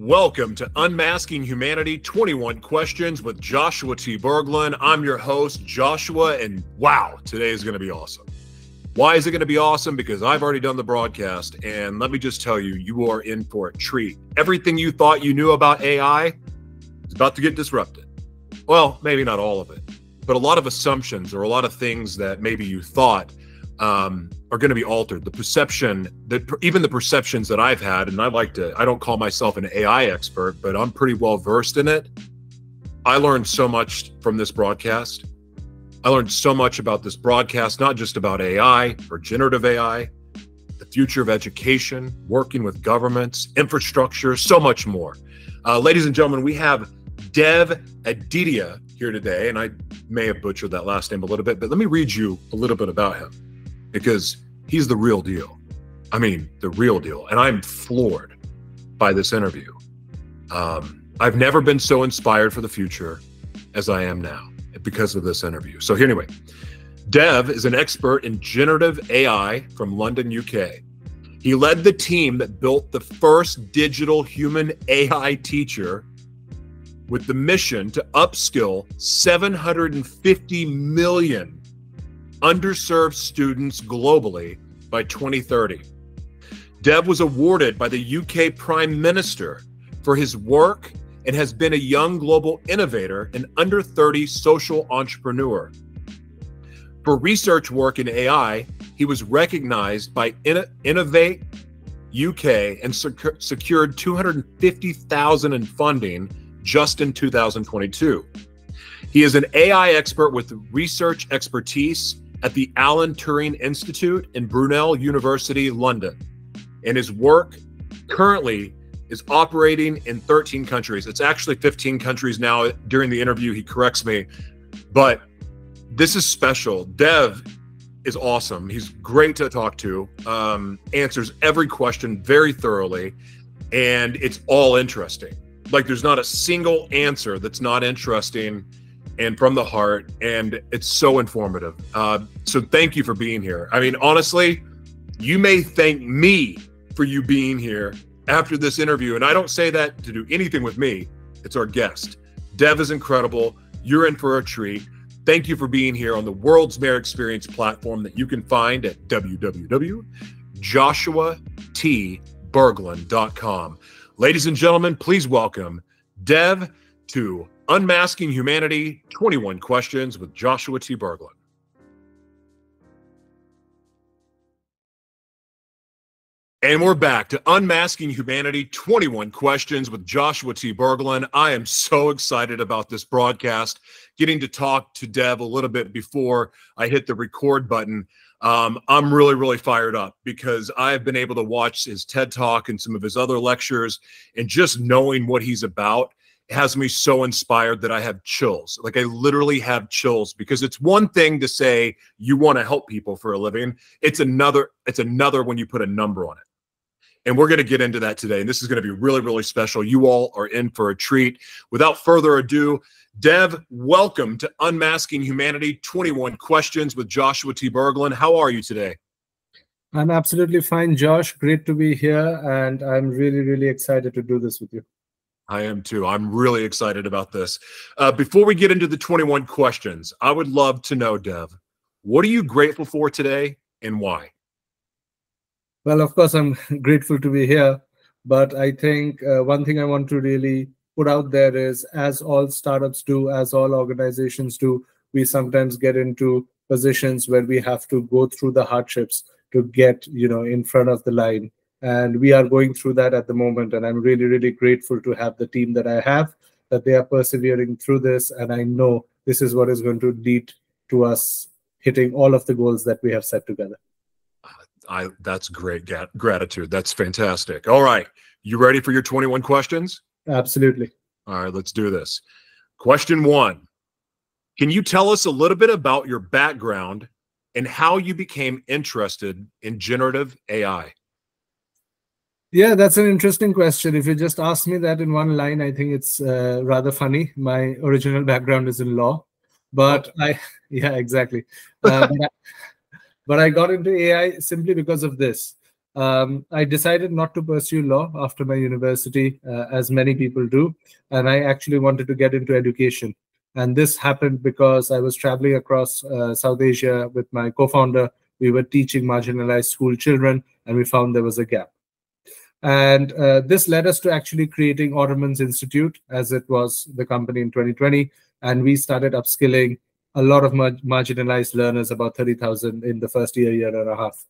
Welcome to Unmasking Humanity 21 Questions with Joshua T. Berglan. I'm your host, Joshua, and wow, today is going to be awesome. Why is it going to be awesome? Because I've already done the broadcast, and let me just tell you, you are in for a treat. Everything you thought you knew about AI is about to get disrupted. Well, maybe not all of it, but a lot of assumptions or a lot of things that maybe you thought um, are going to be altered. The perception that even the perceptions that I've had, and I like to, I don't call myself an AI expert, but I'm pretty well versed in it. I learned so much from this broadcast. I learned so much about this broadcast, not just about AI or generative AI, the future of education, working with governments, infrastructure, so much more. Uh, ladies and gentlemen, we have Dev Adidia here today, and I may have butchered that last name a little bit, but let me read you a little bit about him because he's the real deal. I mean, the real deal. And I'm floored by this interview. Um, I've never been so inspired for the future as I am now because of this interview. So, here, anyway, Dev is an expert in generative AI from London, UK. He led the team that built the first digital human AI teacher with the mission to upskill 750 million underserved students globally by 2030. Dev was awarded by the UK Prime Minister for his work and has been a young global innovator and under 30 social entrepreneur. For research work in AI, he was recognized by Innovate UK and sec- secured 250,000 in funding just in 2022. He is an AI expert with research expertise at the Alan Turing Institute in Brunel University, London. And his work currently is operating in 13 countries. It's actually 15 countries now. During the interview, he corrects me, but this is special. Dev is awesome. He's great to talk to, um, answers every question very thoroughly, and it's all interesting. Like, there's not a single answer that's not interesting and from the heart, and it's so informative. Uh, so thank you for being here. I mean, honestly, you may thank me for you being here after this interview, and I don't say that to do anything with me. It's our guest. Dev is incredible. You're in for a treat. Thank you for being here on the World's Mayor Experience platform that you can find at www.joshuatberglan.com. Ladies and gentlemen, please welcome Dev to Unmasking Humanity 21 Questions with Joshua T. Berglan. And we're back to Unmasking Humanity 21 Questions with Joshua T. Berglan. I am so excited about this broadcast, getting to talk to Dev a little bit before I hit the record button. Um, I'm really, really fired up because I've been able to watch his TED Talk and some of his other lectures, and just knowing what he's about has me so inspired that I have chills. Like I literally have chills because it's one thing to say you want to help people for a living. It's another it's another when you put a number on it. And we're going to get into that today. And this is going to be really, really special. You all are in for a treat. Without further ado, Dev, welcome to Unmasking Humanity 21 Questions with Joshua T. Berglan. How are you today? I'm absolutely fine, Josh. Great to be here. And I'm really, really excited to do this with you. I am too. I'm really excited about this. Uh, before we get into the 21 questions, I would love to know, Dev, what are you grateful for today and why? Well, of course, I'm grateful to be here. But I think uh, one thing I want to really put out there is as all startups do, as all organizations do, we sometimes get into positions where we have to go through the hardships to get you know in front of the line and we are going through that at the moment. And i'm really really grateful to have the team that i have that they are persevering through this. And i know this is what is going to lead to us hitting all of the goals that we have set together. I, that's great gratitude. That's fantastic. All right. You ready for your 21 questions? Absolutely. All right let's do this. Question one. Can you tell us a little bit about your background and how you became interested in generative ai yeah, that's an interesting question. If you just ask me that in one line, I think it's uh, rather funny. My original background is in law, but. I, yeah, exactly. Uh, but, I, got into AI simply because of this. Um, I decided not to pursue law after my university, uh, as many people do, and I actually wanted to get into education. And this happened because I was traveling across uh, South Asia with my co-founder. We were teaching marginalized school children, and we found there was a gap. And uh, this led us to actually creating Otermans Institute, as it was the company in 2020. And we started upskilling a lot of mar marginalized learners, about 30,000 in the first year, year and a half.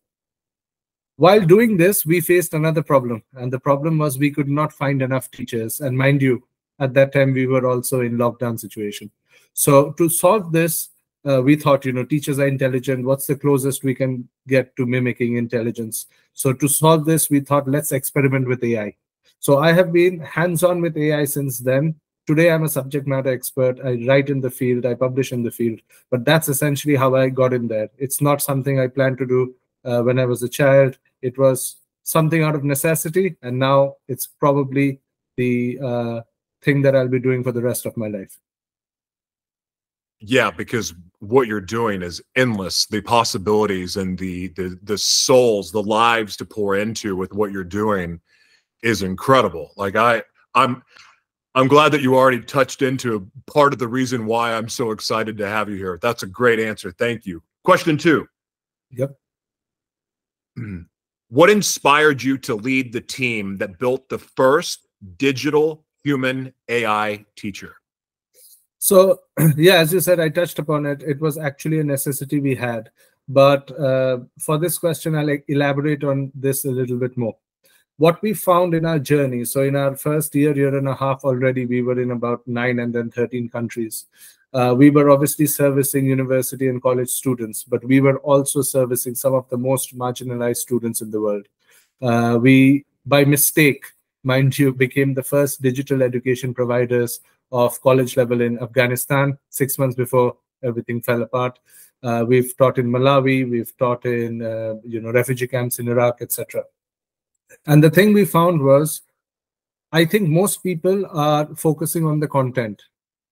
While doing this, we faced another problem. And the problem was we could not find enough teachers. And mind you, at that time, we were also in lockdown situation. So to solve this, uh, we thought, you know, teachers are intelligent. What's the closest we can get to mimicking intelligence? So to solve this, we thought, let's experiment with AI. So I have been hands-on with AI since then. Today, I'm a subject matter expert. I write in the field, I publish in the field, but that's essentially how I got in there. It's not something I planned to do uh, when I was a child. It was something out of necessity, and now it's probably the uh, thing that I'll be doing for the rest of my life. Yeah, because what you're doing is endless. The possibilities and the the the souls, the lives to pour into with what you're doing is incredible. Like I I'm I'm glad that you already touched into part of the reason why I'm so excited to have you here. That's a great answer. Thank you. Question two. Yep. Hmm. What inspired you to lead the team that built the first digital human AI teacher? So, yeah, as you said, I touched upon it. It was actually a necessity we had. But uh, for this question, I'll elaborate on this a little bit more what we found in our journey so in our first year year and a half already we were in about 9 and then 13 countries uh, we were obviously servicing university and college students but we were also servicing some of the most marginalized students in the world uh, we by mistake mind you became the first digital education providers of college level in afghanistan six months before everything fell apart uh, we've taught in malawi we've taught in uh, you know refugee camps in iraq etc and the thing we found was, I think most people are focusing on the content.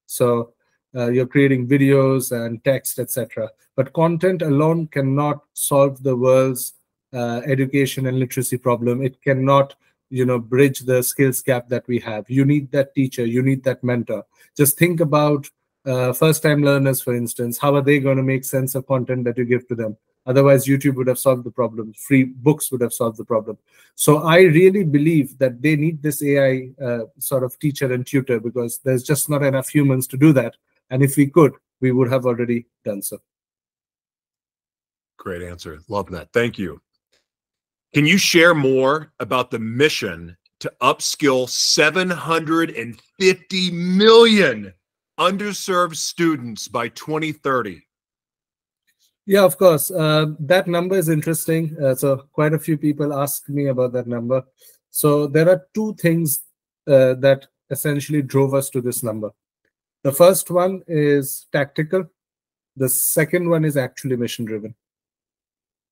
So uh, you're creating videos and text, etc. But content alone cannot solve the world's uh, education and literacy problem. It cannot, you know, bridge the skills gap that we have. You need that teacher. You need that mentor. Just think about uh, first-time learners, for instance. How are they going to make sense of content that you give to them? Otherwise, YouTube would have solved the problem. Free books would have solved the problem. So I really believe that they need this AI uh, sort of teacher and tutor because there's just not enough humans to do that. And if we could, we would have already done so. Great answer. Love that. Thank you. Can you share more about the mission to upskill 750 million underserved students by 2030? Yeah, of course. Uh, that number is interesting. Uh, so quite a few people ask me about that number. So there are two things uh, that essentially drove us to this number. The first one is tactical. The second one is actually mission driven.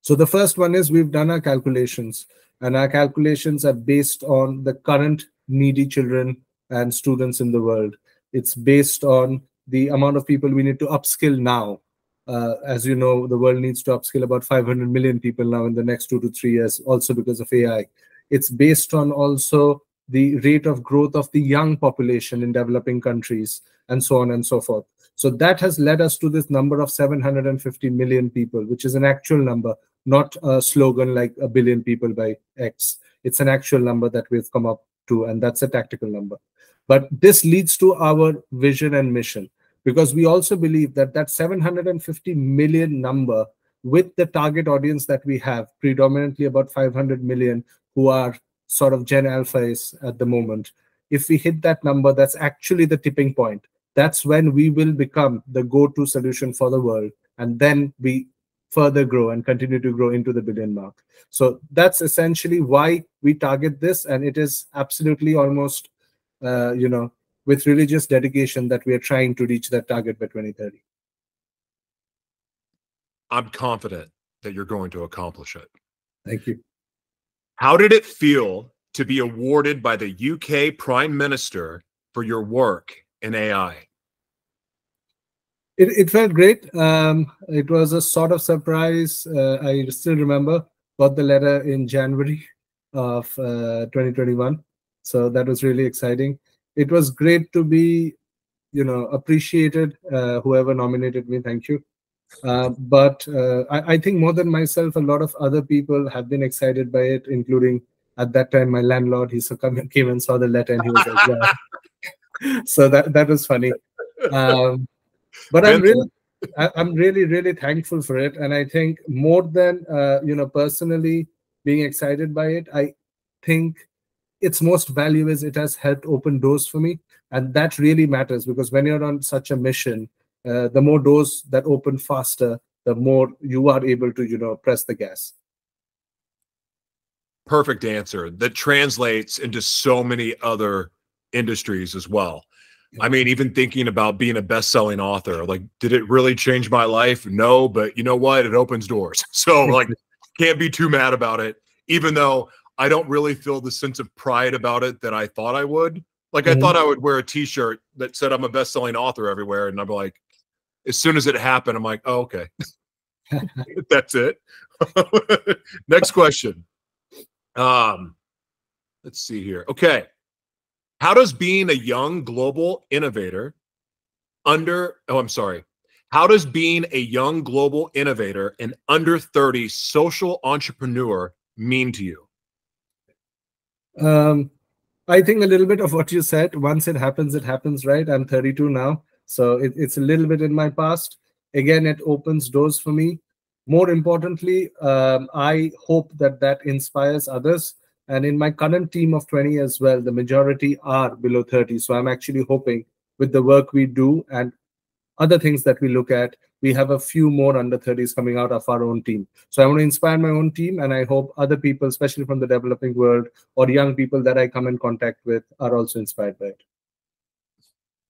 So the first one is we've done our calculations and our calculations are based on the current needy children and students in the world. It's based on the amount of people we need to upskill now uh, as you know, the world needs to upskill about 500 million people now in the next two to three years, also because of AI. It's based on also the rate of growth of the young population in developing countries, and so on and so forth. So that has led us to this number of 750 million people, which is an actual number, not a slogan like a billion people by X. It's an actual number that we've come up to, and that's a tactical number. But this leads to our vision and mission because we also believe that that 750 million number with the target audience that we have predominantly about 500 million who are sort of gen alphas at the moment if we hit that number that's actually the tipping point that's when we will become the go-to solution for the world and then we further grow and continue to grow into the billion mark so that's essentially why we target this and it is absolutely almost uh, you know with religious dedication that we are trying to reach that target by 2030. I'm confident that you're going to accomplish it. Thank you. How did it feel to be awarded by the UK Prime Minister for your work in AI? It, it felt great. Um, it was a sort of surprise. Uh, I still remember got the letter in January of uh, 2021. So that was really exciting. It was great to be, you know, appreciated. Uh, whoever nominated me, thank you. Uh, but uh, I, I, think more than myself, a lot of other people have been excited by it, including at that time my landlord. He came and saw the letter and he was like, yeah. so that that was funny. Um, but I'm really I'm really really thankful for it, and I think more than uh, you know personally being excited by it, I think its most value is it has helped open doors for me, and that really matters because when you're on such a mission, uh, the more doors that open faster, the more you are able to you know press the gas. Perfect answer that translates into so many other industries as well. I mean, even thinking about being a best-selling author, like, did it really change my life? No, but you know what? It opens doors. So, like, can't be too mad about it. Even though I don't really feel the sense of pride about it that I thought I would. Like, mm-hmm. I thought I would wear a T-shirt that said I'm a best-selling author everywhere, and I'm like, as soon as it happened, I'm like, oh, okay, that's it. Next question. Um, let's see here. Okay. How does being a young global innovator under, oh, I'm sorry. How does being a young global innovator and under 30 social entrepreneur mean to you? Um, I think a little bit of what you said. Once it happens, it happens, right? I'm 32 now. So it, it's a little bit in my past. Again, it opens doors for me. More importantly, um, I hope that that inspires others and in my current team of 20 as well, the majority are below 30. So I'm actually hoping with the work we do and other things that we look at, we have a few more under 30s coming out of our own team. So I want to inspire my own team, and I hope other people, especially from the developing world or young people that I come in contact with, are also inspired by it.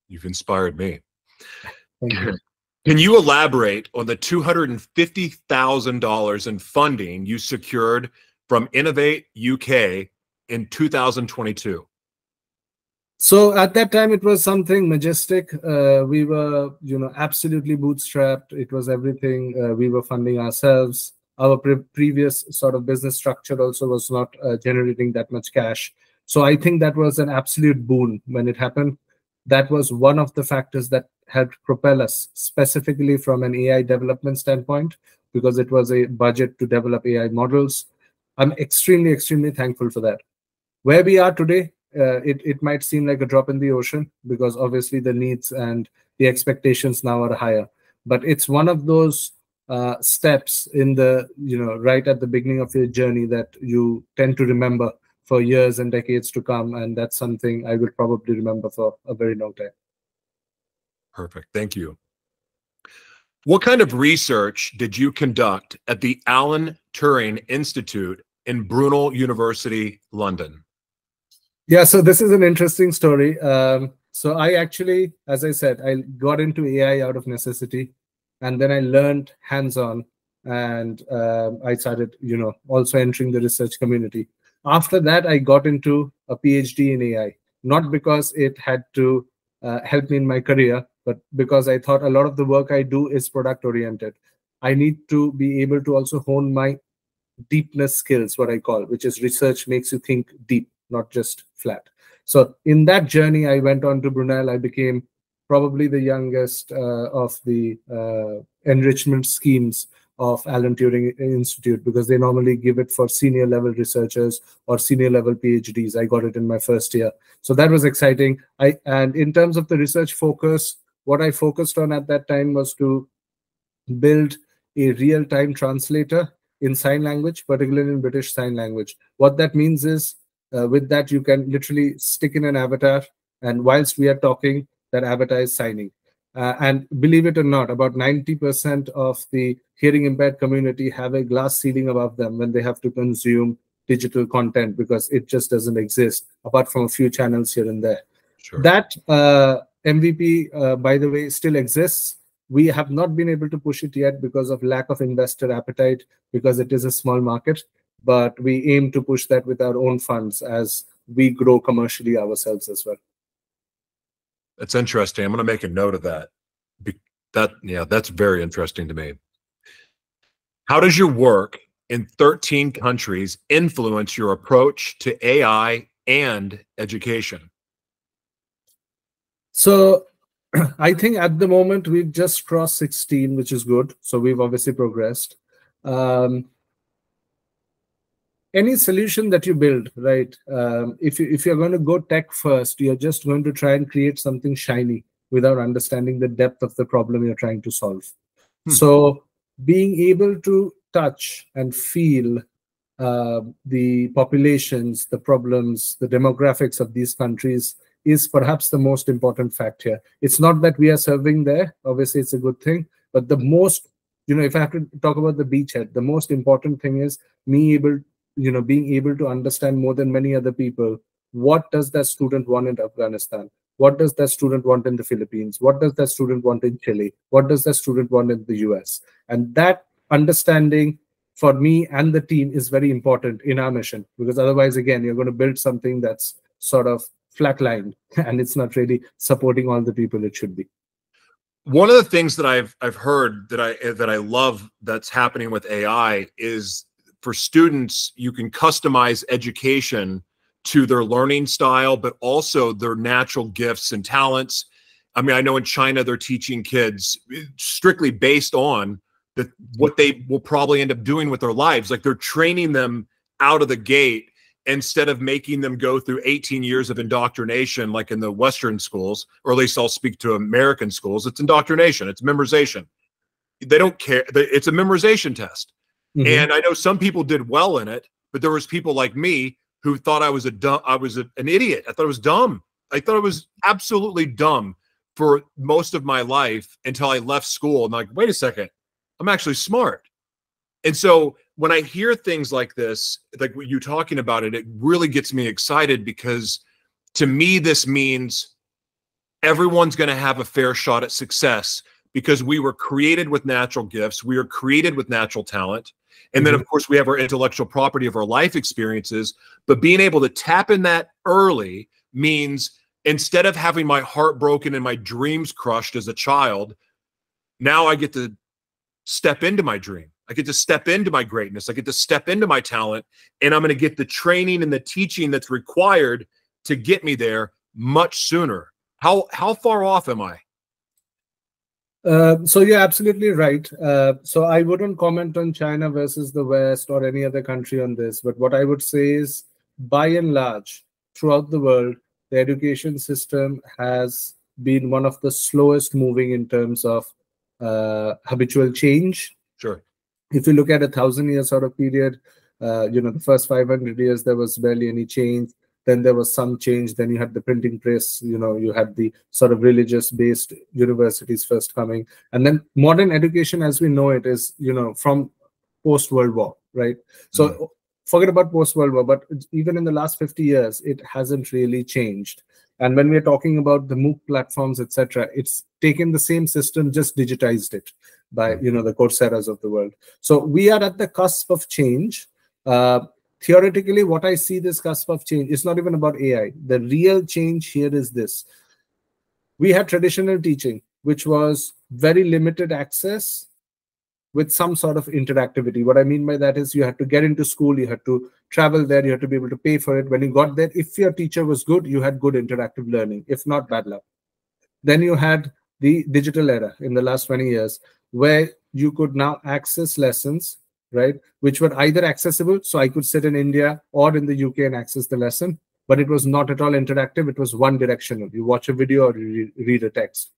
You've inspired me. Thank you. Can you elaborate on the $250,000 in funding you secured from Innovate UK in 2022? So at that time, it was something majestic. Uh, we were, you know, absolutely bootstrapped. It was everything. Uh, we were funding ourselves. Our pre previous sort of business structure also was not uh, generating that much cash. So I think that was an absolute boon when it happened. That was one of the factors that helped propel us, specifically from an AI development standpoint, because it was a budget to develop AI models I'm extremely, extremely thankful for that. Where we are today, uh, it, it might seem like a drop in the ocean because obviously the needs and the expectations now are higher. But it's one of those uh, steps in the, you know, right at the beginning of your journey that you tend to remember for years and decades to come. And that's something I will probably remember for a very long time. Perfect. Thank you. What kind of research did you conduct at the Alan Turing Institute in Brunel University, London? Yeah, so this is an interesting story. Um, so I actually, as I said, I got into AI out of necessity, and then I learned hands-on, and um, I started, you know, also entering the research community. After that, I got into a PhD in AI, not because it had to uh, help me in my career, but because I thought a lot of the work I do is product oriented. I need to be able to also hone my deepness skills, what I call, which is research makes you think deep, not just flat. So in that journey, I went on to Brunel. I became probably the youngest uh, of the uh, enrichment schemes of Alan Turing Institute because they normally give it for senior level researchers or senior level PhDs. I got it in my first year. So that was exciting. I and in terms of the research focus, what I focused on at that time was to build a real-time translator in sign language, particularly in British Sign Language. What that means is, uh, with that, you can literally stick in an avatar, and whilst we are talking, that avatar is signing. Uh, and believe it or not, about 90% of the hearing impaired community have a glass ceiling above them when they have to consume digital content because it just doesn't exist apart from a few channels here and there. Sure. That uh, MVP, uh, by the way, still exists we have not been able to push it yet because of lack of investor appetite because it is a small market but we aim to push that with our own funds as we grow commercially ourselves as well. That's interesting. I'm going to make a note of that. Be- that yeah that's very interesting to me. How does your work in 13 countries influence your approach to AI and education? So I think at the moment we've just crossed 16, which is good. So we've obviously progressed. Um, any solution that you build, right? Um, if you if you're going to go tech first, you're just going to try and create something shiny without understanding the depth of the problem you're trying to solve. Hmm. So being able to touch and feel uh, the populations, the problems, the demographics of these countries is perhaps the most important fact here. It's not that we are serving there, obviously, it's a good thing, but the most, you know, if I have to talk about the beachhead, the most important thing is me able, you know, being able to understand more than many other people what does that student want in Afghanistan? What does that student want in the Philippines? What does that student want in Chile? What does that student want in the US? And that understanding for me and the team is very important in our mission because otherwise, again, you're going to build something that's sort of flatlined and it's not really supporting all the people it should be. One of the things that I've I've heard that I that I love that's happening with AI is for students you can customize education to their learning style, but also their natural gifts and talents. I mean, I know in China they're teaching kids strictly based on the, what they will probably end up doing with their lives. Like they're training them out of the gate instead of making them go through 18 years of indoctrination, like in the Western schools, or at least I'll speak to American schools. It's indoctrination, it's memorization. They don't care. It's a memorization test. Mm-hmm. And I know some people did well in it, but there was people like me who thought I was a dumb, I was a, an idiot. I thought i was dumb. I thought i was absolutely dumb for most of my life until I left school. And like, wait a second, I'm actually smart. And so when I hear things like this, like you talking about it, it really gets me excited because to me, this means everyone's going to have a fair shot at success because we were created with natural gifts. We are created with natural talent. And then, mm-hmm. of course, we have our intellectual property of our life experiences. But being able to tap in that early means instead of having my heart broken and my dreams crushed as a child, now I get to step into my dream. I get to step into my greatness. I get to step into my talent, and I'm going to get the training and the teaching that's required to get me there much sooner. How how far off am I? Uh, so you're absolutely right. Uh, so I wouldn't comment on China versus the West or any other country on this, but what I would say is, by and large, throughout the world, the education system has been one of the slowest moving in terms of uh, habitual change. Sure. If you look at a thousand year sort of period, uh, you know, the first 500 years, there was barely any change. Then there was some change. Then you had the printing press you know you had the sort of religious based universities first coming. And then modern education as we know it is you know from post world war right? So mm. forget about post world war but even in the last 50 years it hasn't really changed. And when we're talking about the mooc platforms etc it's taken the same system just digitized it by hmm. you know the courseras of the world. So we are at the cusp of change. Uh, theoretically what i see this cusp of change it's not even about ai the real change here is this. We had traditional teaching which was very limited access with some sort of interactivity. What i mean by that is you had to get into school you had to travel there you had to be able to pay for it. When you got there if your teacher was good you had good interactive learning. If not bad luck. Then you had the digital era in the last 20 years where you could now access lessons right? Which were either accessible, so I could sit in India or in the UK and access the lesson, but it was not at all interactive. It was one directional. You watch a video or you read a text.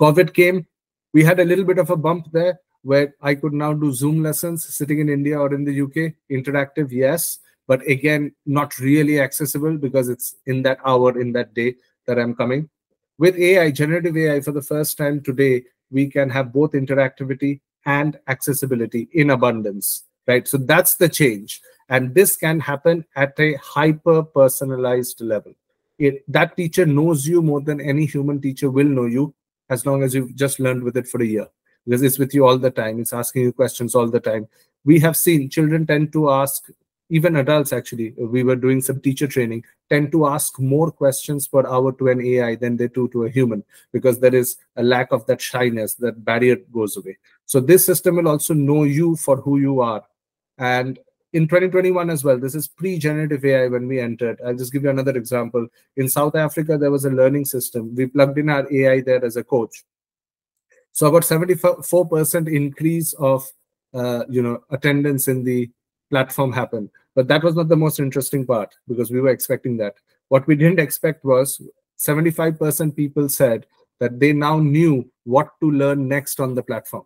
COVID came, we had a little bit of a bump there where I could now do Zoom lessons sitting in India or in the UK. Interactive, yes, but again, not really accessible because it's in that hour, in that day that I'm coming. With AI, generative AI, for the first time today, we can have both interactivity and accessibility in abundance, right? So that's the change. And this can happen at a hyper personalized level. It, that teacher knows you more than any human teacher will know you as long as you've just learned with it for a year because it's with you all the time. It's asking you questions all the time. We have seen children tend to ask even adults actually we were doing some teacher training tend to ask more questions per hour to an ai than they do to a human because there is a lack of that shyness that barrier goes away so this system will also know you for who you are And in 2021 as well, this is pre-generative AI when we entered. I'll just give you another example. In South Africa, there was a learning system. We plugged in our AI there as a coach. So about 74% increase of uh, you know attendance in the platform happened. But that was not the most interesting part because we were expecting that. What we didn't expect was 75% people said that they now knew what to learn next on the platform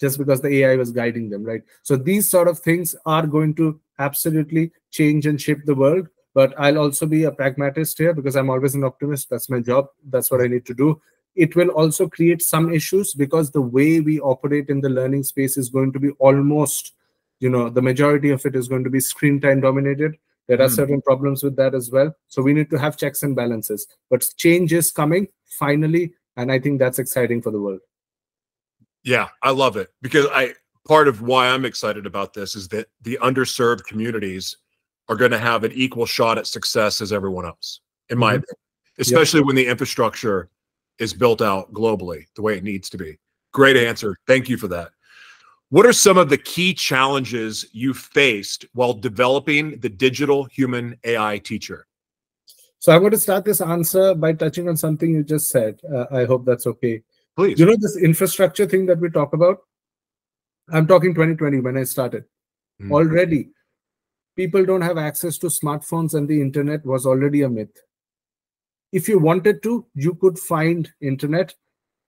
just because the AI was guiding them, right? So these sort of things are going to absolutely change and shape the world. But I'll also be a pragmatist here because I'm always an optimist. That's my job. That's what I need to do. It will also create some issues because the way we operate in the learning space is going to be almost, you know, the majority of it is going to be screen time dominated. There are mm. certain problems with that as well. So we need to have checks and balances. But change is coming finally. And I think that's exciting for the world. Yeah, I love it because I part of why I'm excited about this is that the underserved communities are going to have an equal shot at success as everyone else, in my mm-hmm. opinion, especially yep. when the infrastructure is built out globally the way it needs to be. Great answer. Thank you for that. What are some of the key challenges you faced while developing the digital human AI teacher? So I'm going to start this answer by touching on something you just said. Uh, I hope that's okay. Please. You know this infrastructure thing that we talk about? I'm talking 2020 when I started. Mm. Already, people don't have access to smartphones and the internet was already a myth. If you wanted to, you could find internet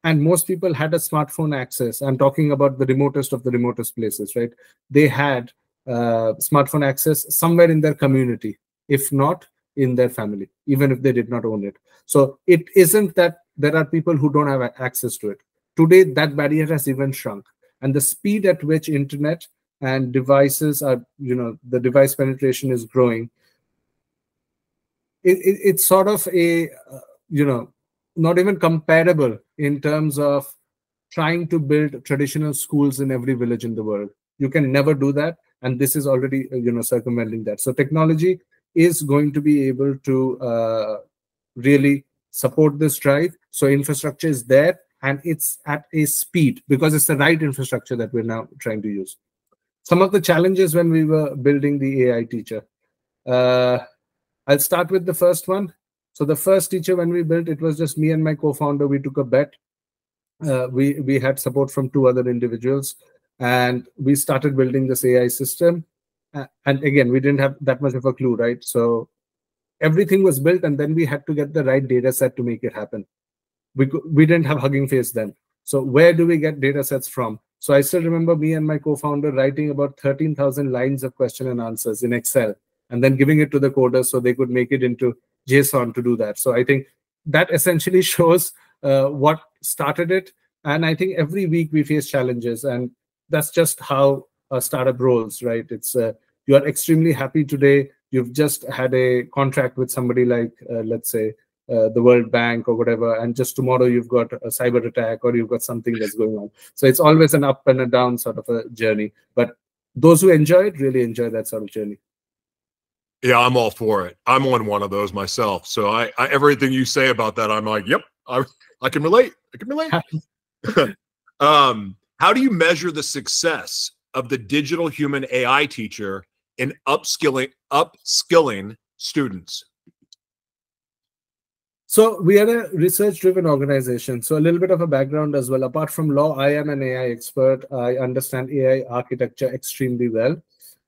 and most people had a smartphone access. I'm talking about the remotest of the remotest places, right? They had uh, smartphone access somewhere in their community. If not, in their family, even if they did not own it. So it isn't that there are people who don't have access to it. Today, that barrier has even shrunk. And the speed at which internet and devices are, you know, the device penetration is growing. It, it, it's sort of a, uh, you know, not even comparable in terms of trying to build traditional schools in every village in the world. You can never do that. And this is already, you know, circumventing that. So technology is going to be able to uh, really support this drive. So infrastructure is there and it's at a speed because it's the right infrastructure that we're now trying to use. Some of the challenges when we were building the AI teacher. Uh, I'll start with the first one. So the first teacher when we built, it was just me and my co-founder. We took a bet. Uh, we we had support from two other individuals, and we started building this AI system. And again we didn't have that much of a clue right? So everything was built and then we had to get the right data set to make it happen. We we didn't have hugging face then. So where do we get data sets from? So i still remember me and my co-founder writing about 13000 lines of question and answers in excel and then giving it to the coders so they could make it into json to do that. So i think that essentially shows uh, what started it. And i think every week we face challenges and that's just how a startup rolls right? It's uh, you are extremely happy today. You've just had a contract with somebody like uh, let's say uh, the world bank or whatever and just tomorrow you've got a cyber attack or you've got something that's going on. So it's always an up and a down sort of a journey. But those who enjoy it really enjoy that sort of journey yeah i'm all for it i'm on one of those myself so i, I everything you say about that i'm like yep i, I can relate i can relate um how do you measure the success of the digital human ai teacher in upskilling upskilling students? So we are a research-driven organization. So a little bit of a background as well. Apart from law, I am an AI expert. I understand AI architecture extremely well.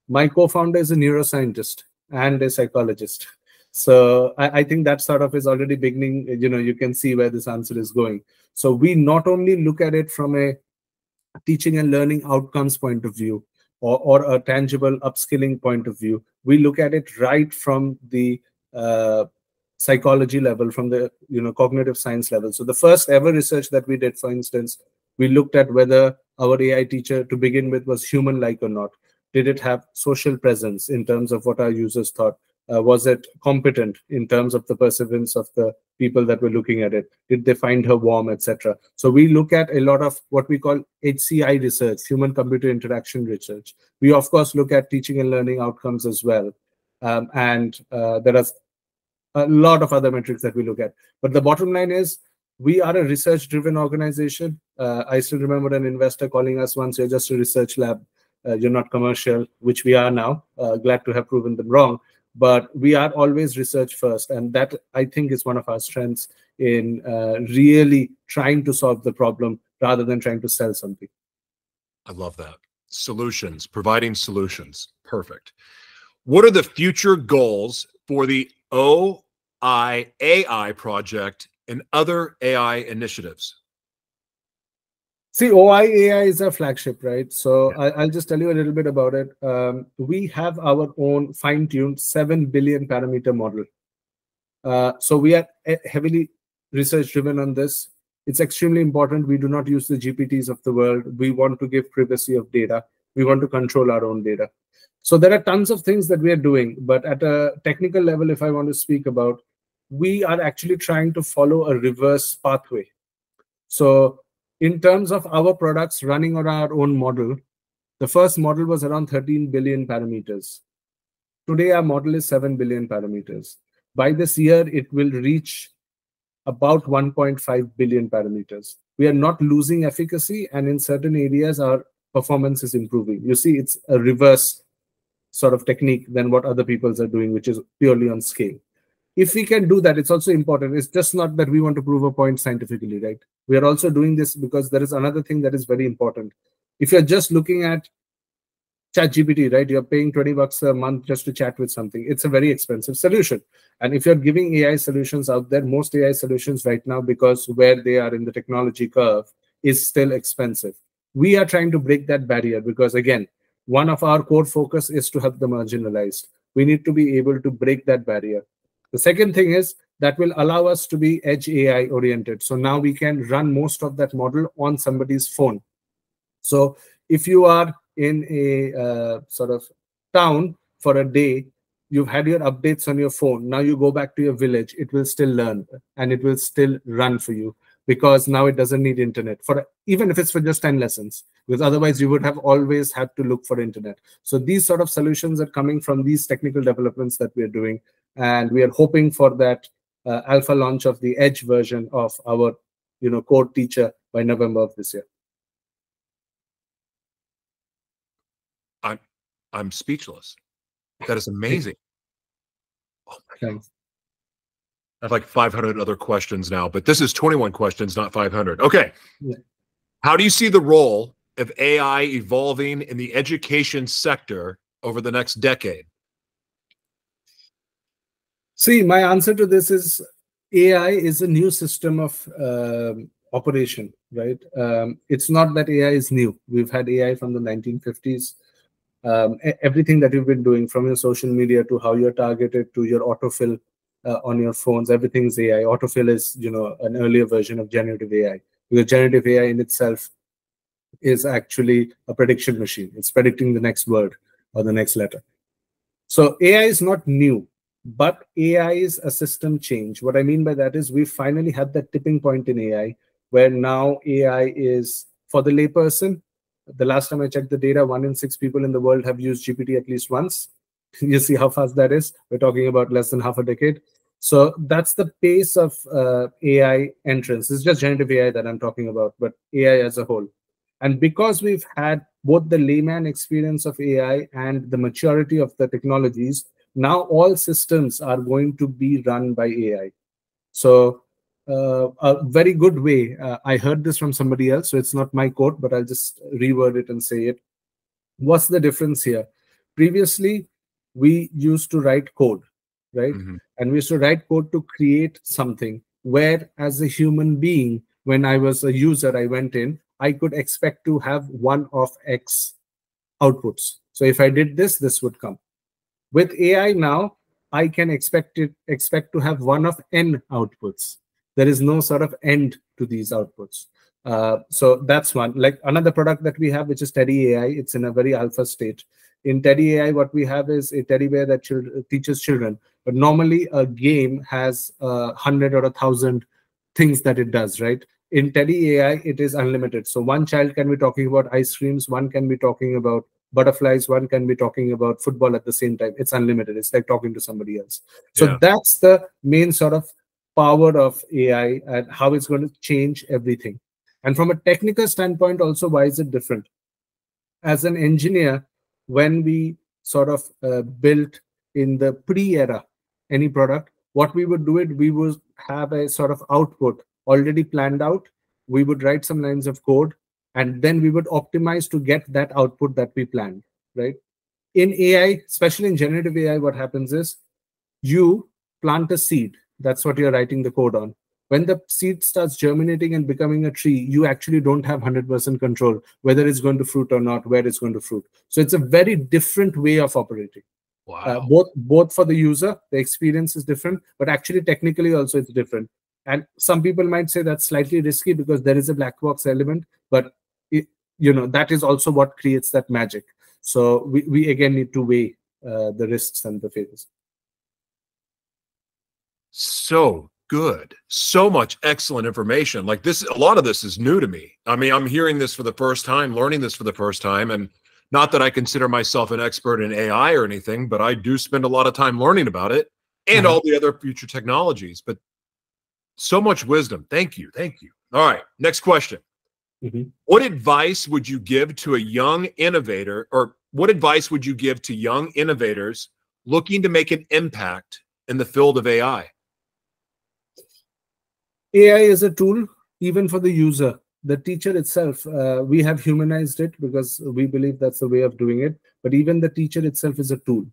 My co-founder is a neuroscientist and a psychologist. So I, I, think that sort of is already beginning. You know, you can see where this answer is going. So we not only look at it from a teaching and learning outcomes point of view, or, or a tangible upskilling point of view. We look at it right from the uh, psychology level, from the you know cognitive science level. So the first ever research that we did, for instance, we looked at whether our AI teacher to begin with was human-like or not. Did it have social presence in terms of what our users thought? Uh, was it competent in terms of the perseverance of the people that were looking at it? Did they find her warm etc so we look at a lot of what we call hci research human computer interaction research. We of course look at teaching and learning outcomes as well. Um, and uh, there are a lot of other metrics that we look at. But the bottom line is we are a research driven organization. Uh, i still remember an investor calling us once you're just a research lab you're not commercial, which we are now. Uh, glad to have proven them wrong. But we are always research first. And that, I think, is one of our strengths in uh, really trying to solve the problem rather than trying to sell something. I love that. Solutions, providing solutions. Perfect. What are the future goals for the OIAI project and other AI initiatives? See, OIAI is a flagship, right? So yeah. I, will just tell you a little bit about it. Um, we have our own fine-tuned 7 billion parameter model. Uh, so we are heavily research-driven on this. It's extremely important. We do not use the GPTs of the world. We want to give privacy of data. We want to control our own data. So there are tons of things that we are doing. But at a technical level, if I want to speak about, we are actually trying to follow a reverse pathway. So in terms of our products running on our own model, the first model was around 13 billion parameters. Today, our model is 7 billion parameters. By this year, it will reach about 1.5 billion parameters. We are not losing efficacy, and in certain areas, our performance is improving. You see, it's a reverse sort of technique than what other peoples are doing, which is purely on scale if we can do that, it's also important. It's just not that we want to prove a point scientifically, right? We are also doing this because there is another thing that is very important. If you're just looking at ChatGPT, right? You're paying 20 bucks a month just to chat with something. It's a very expensive solution. And if you're giving AI solutions out there, most AI solutions right now, because where they are in the technology curve, is still expensive. We are trying to break that barrier because, again, one of our core focus is to help the marginalized. We need to be able to break that barrier. The second thing is that will allow us to be edge AI oriented. So now we can run most of that model on somebody's phone. So if you are in a uh, sort of town for a day, you've had your updates on your phone. Now you go back to your village, it will still learn and it will still run for you because now it doesn't need internet for even if it's for just 10 lessons because otherwise you would have always had to look for internet so these sort of solutions are coming from these technical developments that we are doing and we are hoping for that uh, alpha launch of the edge version of our you know code teacher by november of this year i'm i'm speechless that is amazing oh my god I have like 500 other questions now, but this is 21 questions, not 500. Okay. Yeah. How do you see the role of AI evolving in the education sector over the next decade? See, my answer to this is AI is a new system of uh, operation, right? Um, it's not that AI is new. We've had AI from the 1950s. Um, everything that you've been doing from your social media to how you're targeted to your autofill uh, on your phones, everything's AI. Autofill is, you know, an earlier version of generative AI because generative AI in itself is actually a prediction machine. It's predicting the next word or the next letter. So AI is not new but AI is a system change. What I mean by that is we finally had that tipping point in AI where now AI is for the layperson. The last time I checked the data, one in six people in the world have used GPT at least once. you see how fast that is? We're talking about less than half a decade. So that's the pace of uh, AI entrance. It's just generative AI that I'm talking about, but AI as a whole. And because we've had both the layman experience of AI and the maturity of the technologies, now all systems are going to be run by AI. So uh, a very good way. Uh, I heard this from somebody else, so it's not my quote, but I'll just reword it and say it. What's the difference here? Previously, we used to write code, right? Mm-hmm. And we used to write code to create something where, as a human being, when I was a user, I went in, I could expect to have one of X outputs. So if I did this, this would come. With AI now, I can expect it expect to have one of n outputs. There is no sort of end to these outputs. Uh, so that's one. Like another product that we have, which is Teddy AI. It's in a very alpha state. In Teddy AI, what we have is a teddy bear that teaches children. But normally, a game has a hundred or a thousand things that it does, right? In Teddy AI, it is unlimited. So one child can be talking about ice creams, one can be talking about butterflies one can be talking about football at the same time. It's unlimited. It's like talking to somebody else. So yeah. that's the main sort of power of ai and how it's going to change everything. And from a technical standpoint also why is it different? As an engineer, when we sort of uh, built in the pre-era any product, what we would do it, we would have a sort of output already planned out. We would write some lines of code, and then we would optimize to get that output that we planned, right? In AI, especially in generative AI, what happens is you plant a seed. That's what you're writing the code on when the seed starts germinating and becoming a tree, you actually don't have 100% control whether it's going to fruit or not, where it's going to fruit. So it's a very different way of operating. Wow. Uh, both both for the user, the experience is different, but actually technically also it's different. And some people might say that's slightly risky because there is a black box element, but you know that is also what creates that magic. So we, we again need to weigh uh, the risks and the favors. So good. So much excellent information. Like this, a lot of this is new to me. I mean, I'm hearing this for the first time, learning this for the first time. And not that I consider myself an expert in AI or anything, but I do spend a lot of time learning about it and uh-huh. all the other future technologies. But so much wisdom. Thank you. Thank you. All right. Next question. Mm-hmm. What advice would you give to a young innovator, or what advice would you give to young innovators looking to make an impact in the field of AI? AI is a tool even for the user. The teacher itself, uh, we have humanized it because we believe that's the way of doing it. But even the teacher itself is a tool.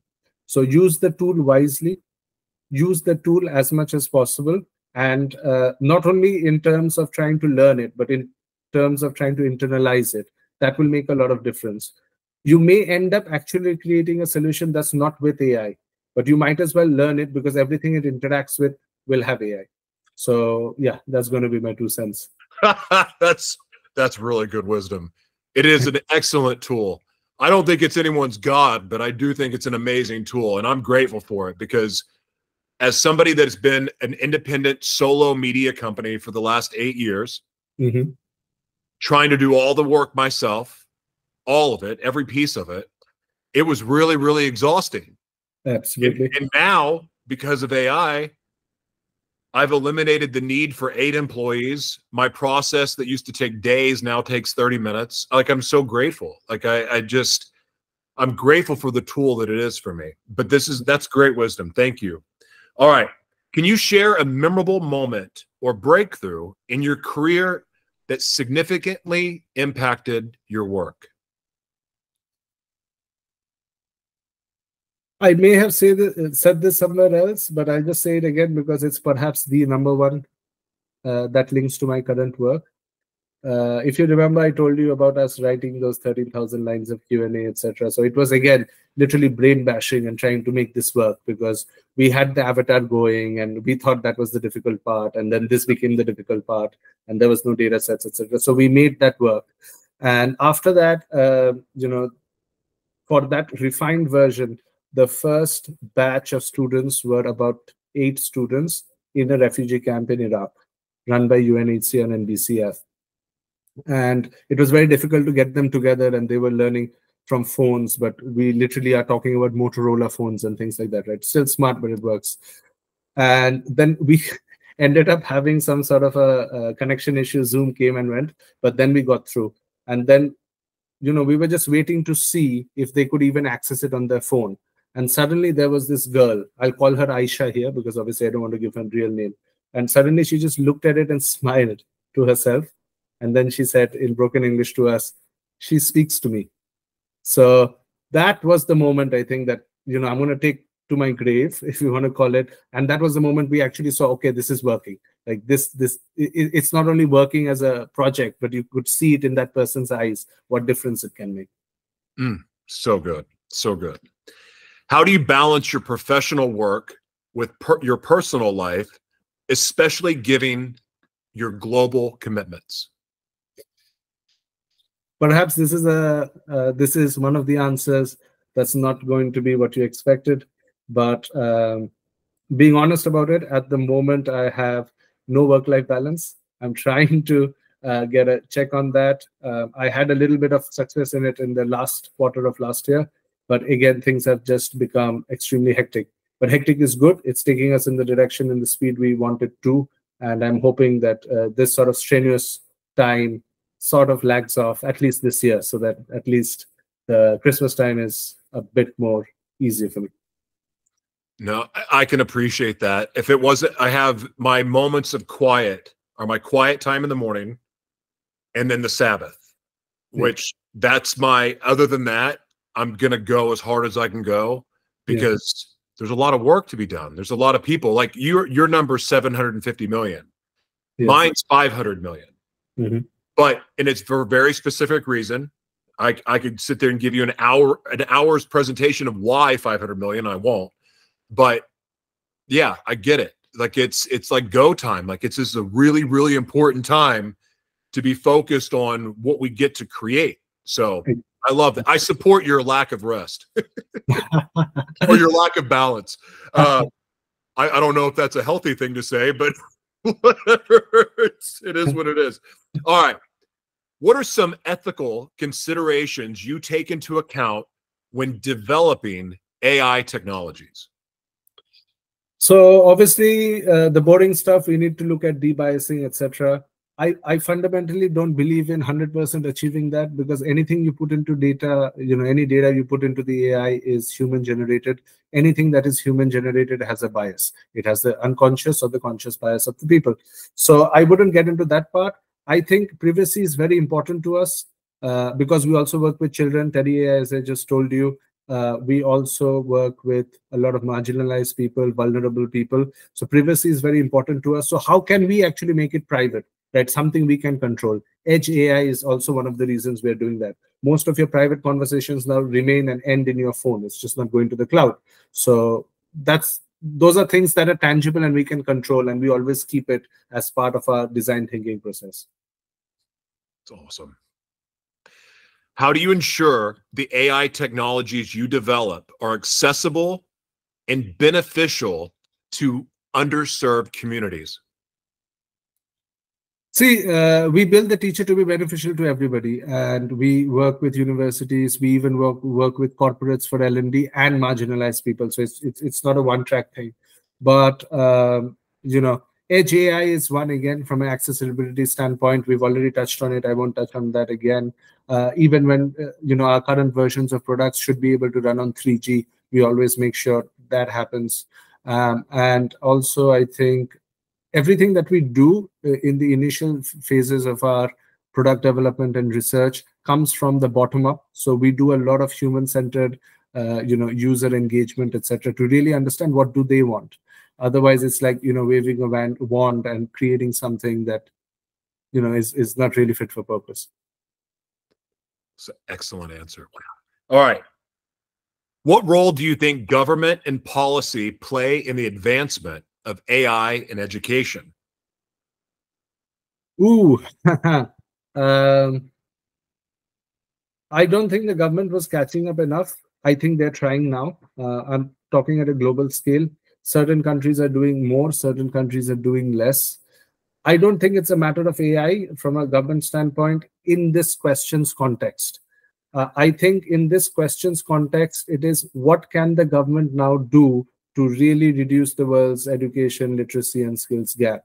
So use the tool wisely, use the tool as much as possible. And uh, not only in terms of trying to learn it, but in terms of trying to internalize it. That will make a lot of difference. You may end up actually creating a solution that's not with AI, but you might as well learn it because everything it interacts with will have AI. So yeah, that's going to be my two cents. that's that's really good wisdom. It is an excellent tool. I don't think it's anyone's god, but I do think it's an amazing tool, and I'm grateful for it because as somebody that's been an independent solo media company for the last eight years, mm-hmm. Trying to do all the work myself, all of it, every piece of it, it was really, really exhausting. Absolutely. And, and now, because of AI, I've eliminated the need for eight employees. My process that used to take days now takes 30 minutes. Like I'm so grateful. Like I, I just, I'm grateful for the tool that it is for me. But this is, that's great wisdom. Thank you. All right. Can you share a memorable moment or breakthrough in your career that significantly impacted your work? I may have said this, said this somewhere else, but I'll just say it again because it's perhaps the number one uh, that links to my current work. Uh, if you remember, I told you about us writing those 13,000 lines of Q&A, etc. So it was, again, literally brain bashing and trying to make this work because we had the avatar going and we thought that was the difficult part. And then this became the difficult part and there was no data sets, etc. So we made that work. And after that, uh, you know, for that refined version, the first batch of students were about eight students in a refugee camp in Iraq, run by UNHCR and BCF. And it was very difficult to get them together, and they were learning from phones, but we literally are talking about Motorola phones and things like that, right? Still smart, but it works. And then we ended up having some sort of a, a connection issue. Zoom came and went, but then we got through. And then, you know, we were just waiting to see if they could even access it on their phone and suddenly there was this girl. I'll call her Aisha here because obviously I don't want to give her real name. And suddenly she just looked at it and smiled to herself. And then she said in broken English to us, she speaks to me. So that was the moment I think that, you know, I'm going to take to my grave, if you want to call it. And that was the moment we actually saw, okay, this is working. Like this, this, it, it's not only working as a project, but you could see it in that person's eyes, what difference it can make. Mm, so good. So good. How do you balance your professional work with per your personal life, especially giving your global commitments? Perhaps this is a uh, this is one of the answers that's not going to be what you expected, but um, being honest about it, at the moment I have no work-life balance. I'm trying to uh, get a check on that. Uh, I had a little bit of success in it in the last quarter of last year, but again, things have just become extremely hectic. But hectic is good. It's taking us in the direction and the speed we wanted to. And I'm hoping that uh, this sort of strenuous time sort of lags off at least this year so that at least the Christmas time is a bit more easy for me. No, I can appreciate that. If it wasn't, I have my moments of quiet are my quiet time in the morning and then the Sabbath, yeah. which that's my, other than that, I'm going to go as hard as I can go because yeah. there's a lot of work to be done. There's a lot of people like your, your number 750 million. Yeah. Mine's 500 million. Mm-hmm. But, and it's for a very specific reason. I, I could sit there and give you an hour, an hour's presentation of why 500 million. I won't but yeah, I get it. Like it's it's like go time. Like it's just a really really important time to be focused on what we get to create. So I love that. I support your lack of rest or your lack of balance. Uh, I, I, don't know if that's a healthy thing to say, but whatever. It is what it is. All right. What are some ethical considerations you take into account when developing AI technologies? So obviously, uh, the boring stuff we need to look at debiasing, etc. I, I fundamentally don't believe in 100% achieving that because anything you put into data, you know, any data you put into the AI is human generated. Anything that is human generated has a bias. It has the unconscious or the conscious bias of the people. So I wouldn't get into that part. I think privacy is very important to us uh, because we also work with children. Teddy as I just told you, uh, we also work with a lot of marginalized people, vulnerable people. So privacy is very important to us. So how can we actually make it private? Right, something we can control. Edge AI is also one of the reasons we're doing that. Most of your private conversations now remain and end in your phone. It's just not going to the cloud. So that's those are things that are tangible and we can control, and we always keep it as part of our design thinking process. It's awesome. How do you ensure the AI technologies you develop are accessible and beneficial to underserved communities? See, uh, we build the teacher to be beneficial to everybody, and we work with universities. We even work work with corporates for L and D and marginalized people. So it's it's, it's not a one track thing, but um, you know, Edge AI is one again from an accessibility standpoint. We've already touched on it. I won't touch on that again uh, even when uh, you know our current versions of products should be able to run on 3G, we always make sure that happens. Um, and also, I think everything that we do uh, in the initial phases of our product development and research comes from the bottom up. So we do a lot of human-centered, uh, you know, user engagement, etc., to really understand what do they want. Otherwise, it's like you know waving a wand and creating something that you know is is not really fit for purpose. It's an excellent answer. All right. What role do you think government and policy play in the advancement of AI in education? Ooh, um, I don't think the government was catching up enough. I think they're trying now. Uh, I'm talking at a global scale. Certain countries are doing more, certain countries are doing less. I don't think it's a matter of AI from a government standpoint in this question's context. Uh, I think in this question's context, it is what can the government now do to really reduce the world's education, literacy, and skills gap?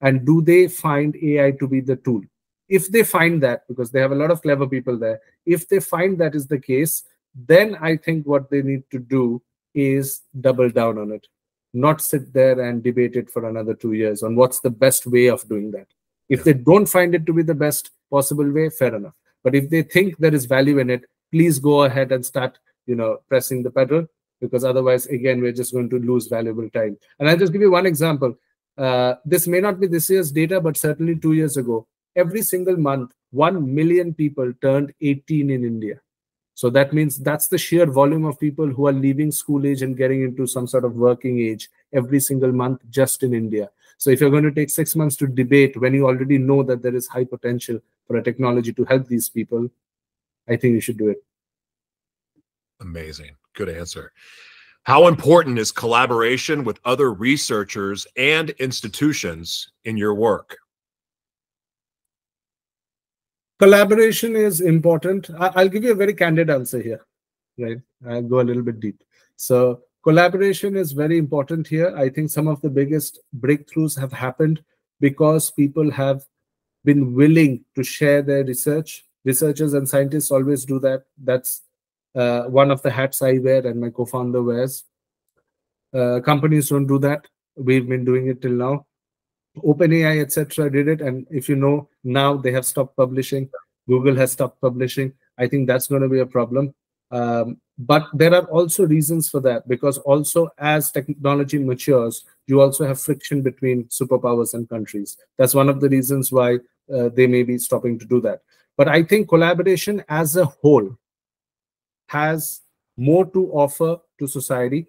And do they find AI to be the tool? If they find that, because they have a lot of clever people there, if they find that is the case, then I think what they need to do is double down on it not sit there and debate it for another two years on what's the best way of doing that. If they don't find it to be the best possible way, fair enough. But if they think there is value in it, please go ahead and start, you know, pressing the pedal because otherwise, again, we're just going to lose valuable time. And I'll just give you one example. Uh, this may not be this year's data, but certainly two years ago, every single month, 1 million people turned 18 in India. So that means that's the sheer volume of people who are leaving school age and getting into some sort of working age every single month just in India. So if you're going to take six months to debate when you already know that there is high potential for a technology to help these people, I think you should do it. Amazing. Good answer. How important is collaboration with other researchers and institutions in your work? collaboration is important. I, will give you a very candid answer here, right? I'll go a little bit deep. So collaboration is very important here. I think some of the biggest breakthroughs have happened because people have been willing to share their research. Researchers and scientists always do that. That's uh, one of the hats I wear and my co-founder wears. Uh, companies don't do that. We've been doing it till now. OpenAI, etc., did it, and if you know now they have stopped publishing. Google has stopped publishing. I think that's going to be a problem. Um, but there are also reasons for that because also as technology matures, you also have friction between superpowers and countries. That's one of the reasons why uh, they may be stopping to do that. But I think collaboration as a whole has more to offer to society.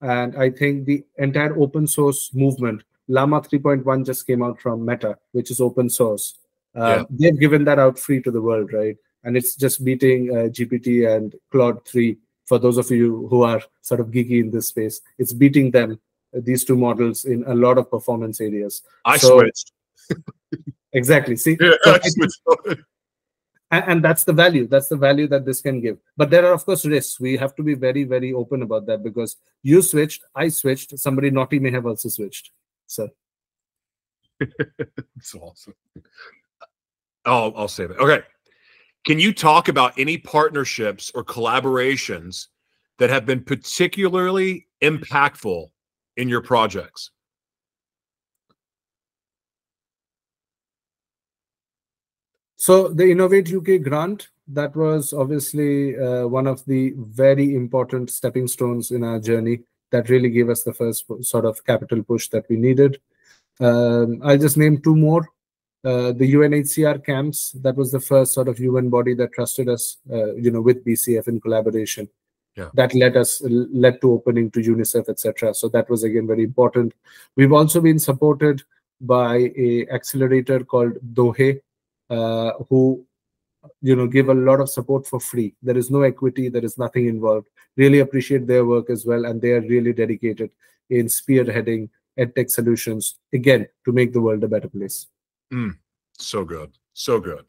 And I think the entire open source movement, Llama 3.1 just came out from Meta, which is open source. Uh, yeah. They've given that out free to the world, right? And it's just beating uh, GPT and Claude 3. For those of you who are sort of geeky in this space, it's beating them, these two models, in a lot of performance areas. I so, switched. exactly. See, yeah, so and, and that's the value. That's the value that this can give. But there are, of course, risks. We have to be very, very open about that because you switched, I switched, somebody naughty may have also switched. So. it's awesome. I'll, I'll save it. Okay. Can you talk about any partnerships or collaborations that have been particularly impactful in your projects? So the Innovate UK grant, that was obviously uh, one of the very important stepping stones in our journey that really gave us the first sort of capital push that we needed. Um, I'll just name two more. Uh, the UNHCR camps, that was the first sort of UN body that trusted us, uh, you know, with BCF in collaboration. Yeah. That led us led to opening to UNICEF, etc. So that was again very important. We've also been supported by a accelerator called Dohe, uh, who you know give a lot of support for free. There is no equity, there is nothing involved. Really appreciate their work as well, and they are really dedicated in spearheading edtech solutions again to make the world a better place. Mm, so good. So good.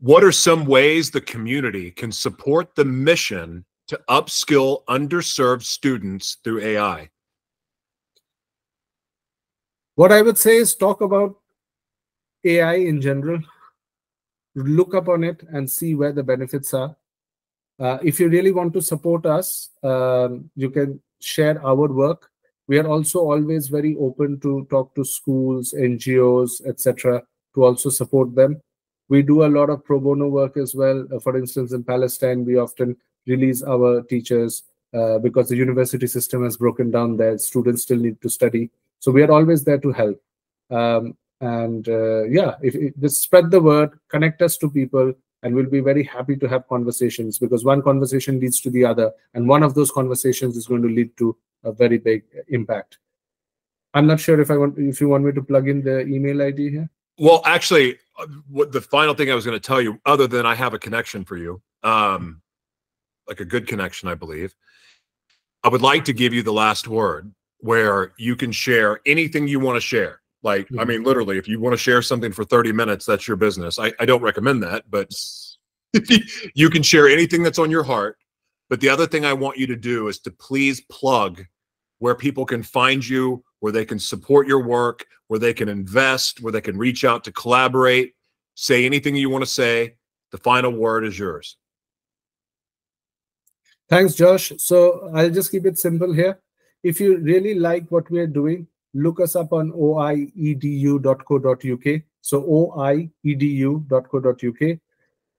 What are some ways the community can support the mission to upskill underserved students through AI? What I would say is talk about AI in general, look up on it and see where the benefits are. Uh, if you really want to support us, um, you can share our work. We are also always very open to talk to schools ngos etc to also support them. We do a lot of pro bono work as well. Uh, for instance in palestine we often release our teachers uh, because the university system has broken down there. Students still need to study. So we are always there to help. Um, and uh, yeah if, if just spread the word connect us to people and we'll be very happy to have conversations because one conversation leads to the other and one of those conversations is going to lead to a very big impact. I'm not sure if I want if you want me to plug in the email ID here. Well, actually, uh, what the final thing I was going to tell you, other than I have a connection for you, um, like a good connection, I believe. I would like to give you the last word, where you can share anything you want to share. Like, mm-hmm. I mean, literally, if you want to share something for 30 minutes, that's your business. I, I don't recommend that, but you can share anything that's on your heart. But the other thing I want you to do is to please plug where people can find you, where they can support your work, where they can invest, where they can reach out to collaborate. Say anything you want to say. The final word is yours. Thanks, Josh. So I'll just keep it simple here. If you really like what we are doing, look us up on oiedu.co.uk. So oiedu.co.uk.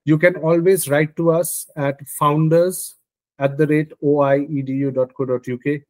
You can always write to us at founders at the rate oiedu.co.uk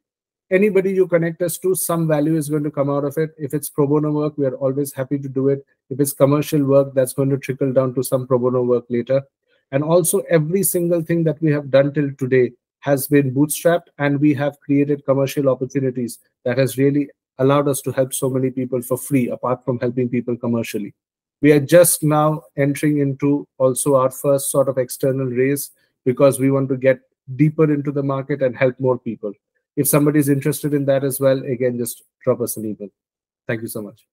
anybody you connect us to, some value is going to come out of it. If it's pro bono work, we are always happy to do it. If it's commercial work, that's going to trickle down to some pro bono work later. And also, every single thing that we have done till today has been bootstrapped, and we have created commercial opportunities that has really allowed us to help so many people for free, apart from helping people commercially. We are just now entering into also our first sort of external raise because we want to get deeper into the market and help more people if somebody is interested in that as well, again, just drop us an email. Thank you so much.